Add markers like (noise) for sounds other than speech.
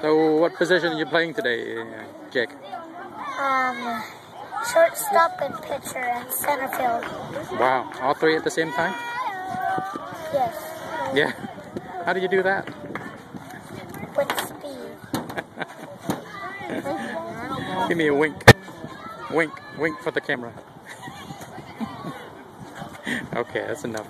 So, what position are you playing today, Jake? Um, shortstop and pitcher and center field. Wow, all three at the same time? Yes. Yeah. How do you do that? With speed. Give me a wink. Wink, wink for the camera. (laughs) okay, that's enough.